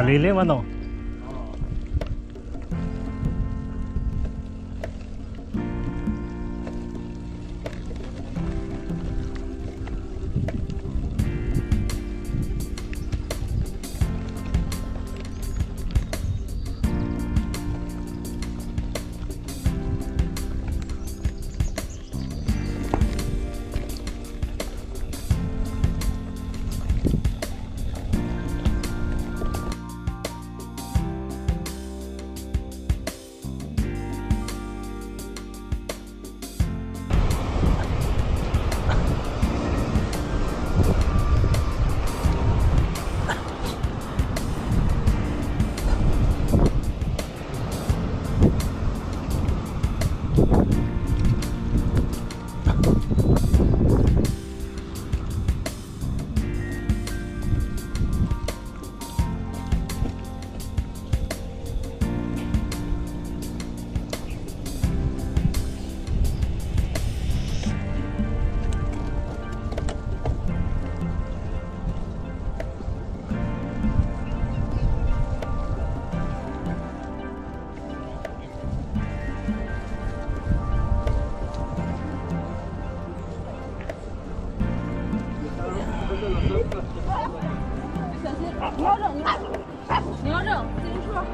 Maliliw ano? 你要扔，你要扔自行车。